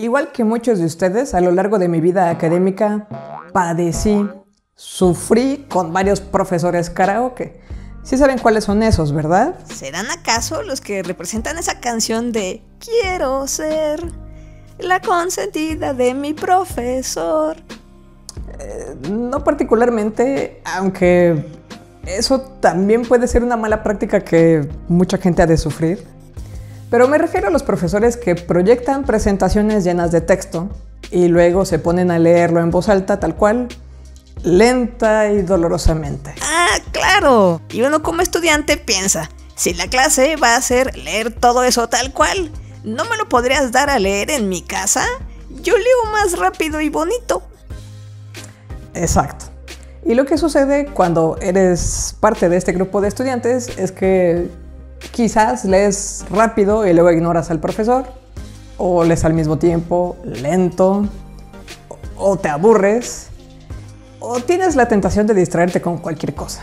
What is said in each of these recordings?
Igual que muchos de ustedes, a lo largo de mi vida académica padecí, sufrí con varios profesores karaoke. Sí saben cuáles son esos, ¿verdad? ¿Serán acaso los que representan esa canción de Quiero ser la consentida de mi profesor? Eh, no particularmente, aunque eso también puede ser una mala práctica que mucha gente ha de sufrir. Pero me refiero a los profesores que proyectan presentaciones llenas de texto y luego se ponen a leerlo en voz alta tal cual, lenta y dolorosamente. Ah, claro. Y uno como estudiante piensa, si la clase va a ser leer todo eso tal cual, ¿no me lo podrías dar a leer en mi casa? Yo leo más rápido y bonito. Exacto. Y lo que sucede cuando eres parte de este grupo de estudiantes es que quizás lees rápido y luego ignoras al profesor, o lees al mismo tiempo lento, o te aburres, o tienes la tentación de distraerte con cualquier cosa.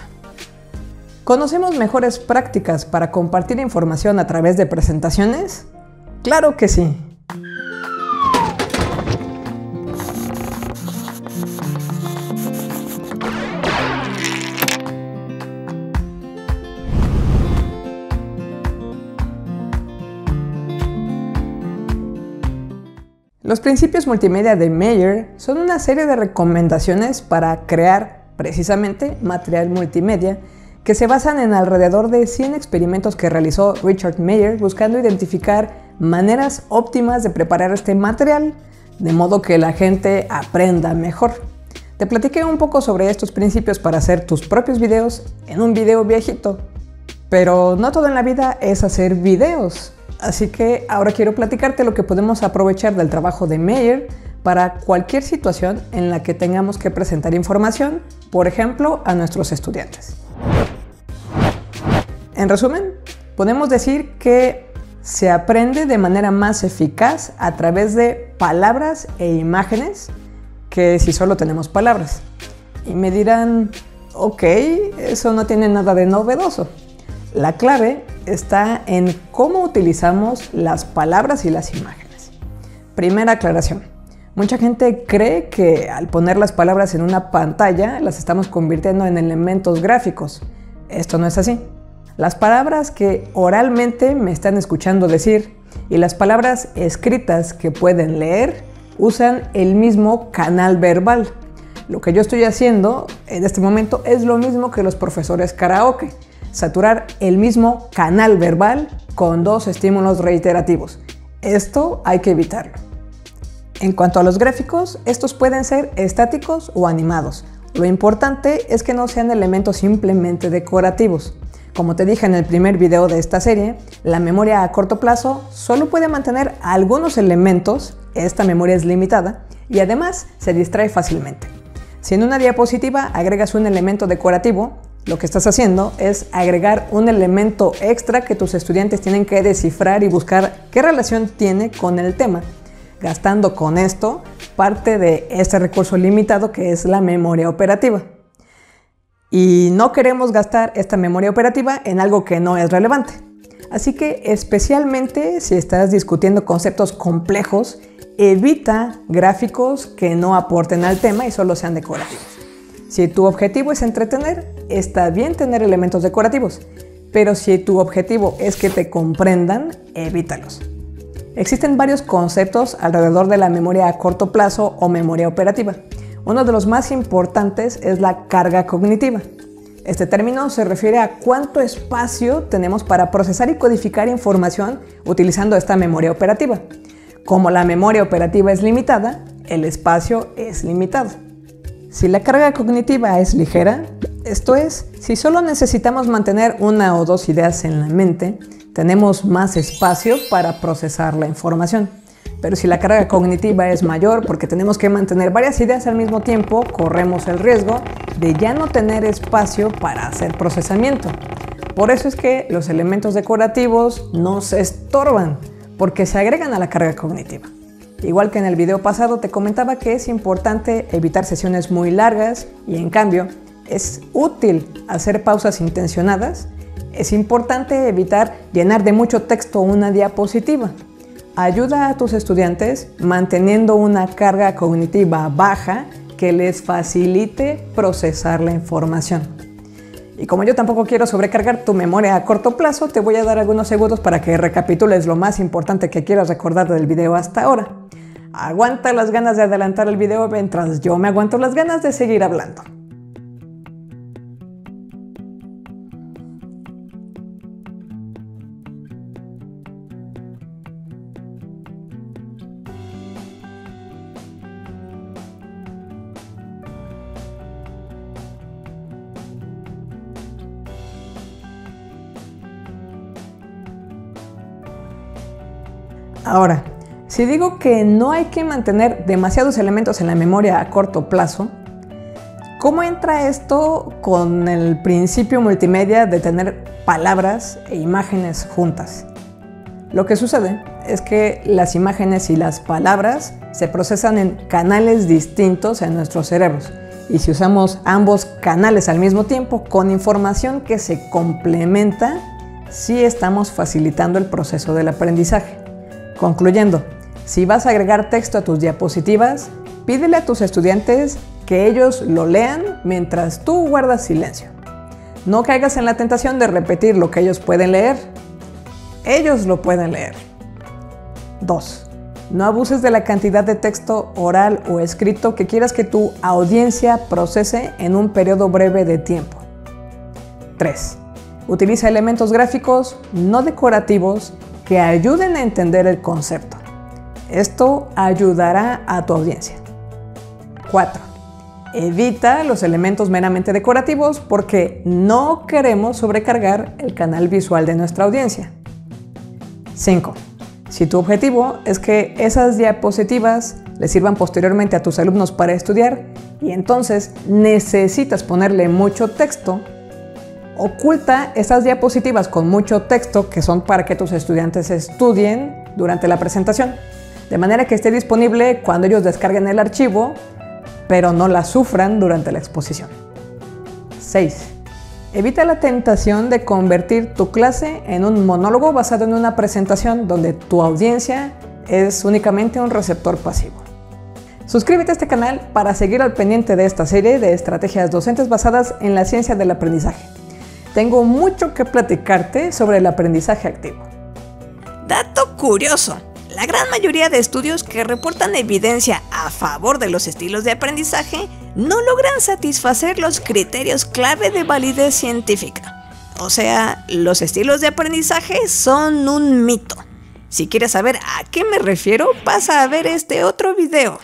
¿Conocemos mejores prácticas para compartir información a través de presentaciones? Claro que sí. Los principios multimedia de Mayer son una serie de recomendaciones para crear precisamente material multimedia que se basan en alrededor de 100 experimentos que realizó Richard Mayer buscando identificar maneras óptimas de preparar este material de modo que la gente aprenda mejor. Te platiqué un poco sobre estos principios para hacer tus propios videos en un video viejito, pero no todo en la vida es hacer videos. Así que ahora quiero platicarte lo que podemos aprovechar del trabajo de Meyer para cualquier situación en la que tengamos que presentar información, por ejemplo, a nuestros estudiantes. En resumen, podemos decir que se aprende de manera más eficaz a través de palabras e imágenes que si solo tenemos palabras. Y me dirán, ok, eso no tiene nada de novedoso. La clave está en cómo utilizamos las palabras y las imágenes. Primera aclaración. Mucha gente cree que al poner las palabras en una pantalla las estamos convirtiendo en elementos gráficos. Esto no es así. Las palabras que oralmente me están escuchando decir y las palabras escritas que pueden leer usan el mismo canal verbal. Lo que yo estoy haciendo en este momento es lo mismo que los profesores karaoke saturar el mismo canal verbal con dos estímulos reiterativos. Esto hay que evitarlo. En cuanto a los gráficos, estos pueden ser estáticos o animados. Lo importante es que no sean elementos simplemente decorativos. Como te dije en el primer video de esta serie, la memoria a corto plazo solo puede mantener algunos elementos, esta memoria es limitada, y además se distrae fácilmente. Si en una diapositiva agregas un elemento decorativo, lo que estás haciendo es agregar un elemento extra que tus estudiantes tienen que descifrar y buscar qué relación tiene con el tema, gastando con esto parte de este recurso limitado que es la memoria operativa. Y no queremos gastar esta memoria operativa en algo que no es relevante. Así que especialmente si estás discutiendo conceptos complejos, evita gráficos que no aporten al tema y solo sean decorativos. Si tu objetivo es entretener, está bien tener elementos decorativos, pero si tu objetivo es que te comprendan, evítalos. Existen varios conceptos alrededor de la memoria a corto plazo o memoria operativa. Uno de los más importantes es la carga cognitiva. Este término se refiere a cuánto espacio tenemos para procesar y codificar información utilizando esta memoria operativa. Como la memoria operativa es limitada, el espacio es limitado. Si la carga cognitiva es ligera, esto es, si solo necesitamos mantener una o dos ideas en la mente, tenemos más espacio para procesar la información. Pero si la carga cognitiva es mayor porque tenemos que mantener varias ideas al mismo tiempo, corremos el riesgo de ya no tener espacio para hacer procesamiento. Por eso es que los elementos decorativos no se estorban, porque se agregan a la carga cognitiva. Igual que en el video pasado te comentaba que es importante evitar sesiones muy largas y en cambio es útil hacer pausas intencionadas, es importante evitar llenar de mucho texto una diapositiva. ayuda a tus estudiantes manteniendo una carga cognitiva baja que les facilite procesar la información. Y como yo tampoco quiero sobrecargar tu memoria a corto plazo, te voy a dar algunos segundos para que recapitules lo más importante que quieras recordar del video hasta ahora. Aguanta las ganas de adelantar el video mientras yo me aguanto las ganas de seguir hablando. Ahora, si digo que no hay que mantener demasiados elementos en la memoria a corto plazo, ¿cómo entra esto con el principio multimedia de tener palabras e imágenes juntas? Lo que sucede es que las imágenes y las palabras se procesan en canales distintos en nuestros cerebros. Y si usamos ambos canales al mismo tiempo con información que se complementa, sí estamos facilitando el proceso del aprendizaje. Concluyendo, si vas a agregar texto a tus diapositivas, pídele a tus estudiantes que ellos lo lean mientras tú guardas silencio. No caigas en la tentación de repetir lo que ellos pueden leer. Ellos lo pueden leer. 2. No abuses de la cantidad de texto oral o escrito que quieras que tu audiencia procese en un periodo breve de tiempo. 3. Utiliza elementos gráficos no decorativos que ayuden a entender el concepto. Esto ayudará a tu audiencia. 4. Evita los elementos meramente decorativos porque no queremos sobrecargar el canal visual de nuestra audiencia. 5. Si tu objetivo es que esas diapositivas le sirvan posteriormente a tus alumnos para estudiar y entonces necesitas ponerle mucho texto, Oculta estas diapositivas con mucho texto que son para que tus estudiantes estudien durante la presentación, de manera que esté disponible cuando ellos descarguen el archivo, pero no la sufran durante la exposición. 6. Evita la tentación de convertir tu clase en un monólogo basado en una presentación donde tu audiencia es únicamente un receptor pasivo. Suscríbete a este canal para seguir al pendiente de esta serie de estrategias docentes basadas en la ciencia del aprendizaje tengo mucho que platicarte sobre el aprendizaje activo. Dato curioso. La gran mayoría de estudios que reportan evidencia a favor de los estilos de aprendizaje no logran satisfacer los criterios clave de validez científica. O sea, los estilos de aprendizaje son un mito. Si quieres saber a qué me refiero, pasa a ver este otro video.